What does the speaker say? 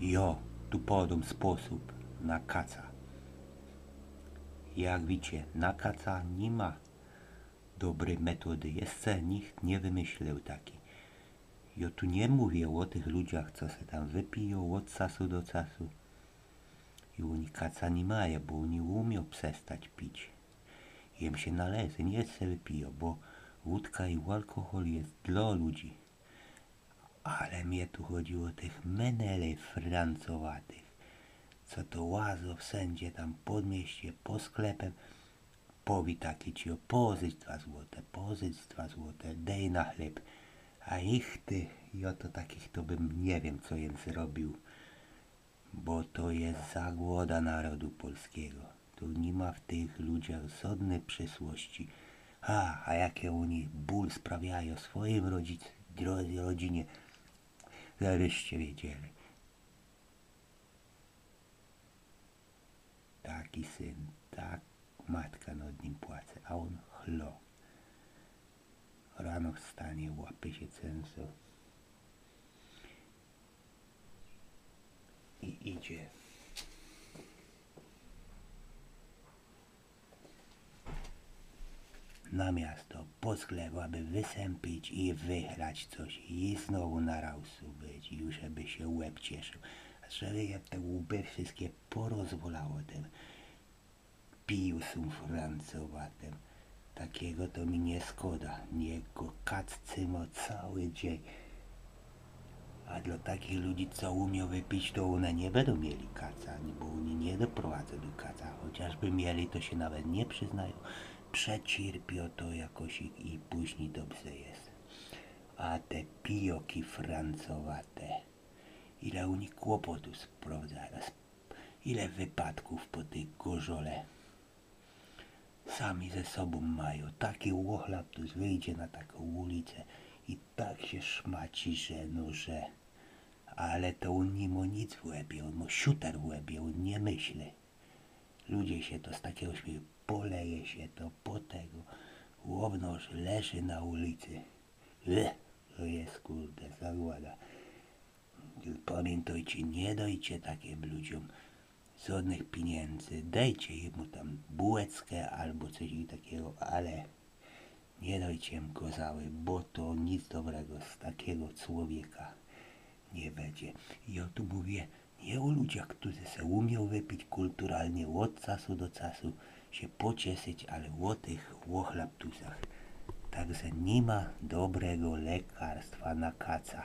Jo, tu podam sposób na kaca. Jak widzicie, na kaca nie ma dobrej metody. Jeszcze nikt nie wymyślił takiej. Ja tu nie mówię o tych ludziach, co se tam wypiją od czasu do czasu. I oni kaca nie mają, bo oni umią przestać pić. Jem się należy, nie se wypiją, bo wódka i alkohol jest dla ludzi. Ale mnie tu chodzi o tych menele francowatych, co to łazą wszędzie tam pod mieście, po sklepem. Powi taki ci o pożycz dwa złote, pożycz dwa złote, dej na chleb. A ich ty, ja to takich to bym nie wiem co jem zrobił, bo to jest zagłoda narodu polskiego. Tu nie ma w tych ludziach żadnej przyszłości. A, a jakie oni ból sprawiają swoim rodzic, rodzinie, żebyście wiedzieli. Taki syn, tak matka nad nim płacze, a on chlo. Rano wstanie, łapie się cęso i idzie. Na miasto, po sklep, aby wysępić i wychrać coś i znowu na rausu już aby się łeb cieszył. Żeby jak te łby wszystkie porozwolało tym piłsum francowatem. Takiego to mi nie szkoda. Niech go kac cymo cały dzień. A dla takich ludzi, co umią wypić, to one nie będą mieli kaca, bo oni nie doprowadzą do kaca. Chociażby mieli, to się nawet nie przyznają. Przecierpią to jakoś i później dobrze jest. A te pijoki francowate, ile u nich kłopotów sprawdza, ile wypadków po tej gorzole sami ze sobą mają. Taki łochlaptus wyjdzie na taką ulicę i tak się szmaci, że no, że... Ale to on nie ma nic w łebie, on ma siuter w łebie, on nie myśli. Ludzie się to z takiego śmieją, poleje się to po tego. Łownoż leży na ulicy. To jest kurde, zagłada. Pamiętajcie, nie dajcie takim ludziom żadnych pieniędzy. Dajcie mu tam bułeczkę albo coś takiego, ale nie dajcie im gozały, bo to nic dobrego z takiego człowieka nie będzie. Ja tu mówię nie o ludziach, którzy se umią wypić kulturalnie od czasu do czasu, się pocieszyć, ale o tych łochlaptusach. Także nie ma dobrego lekarstwa na kaca.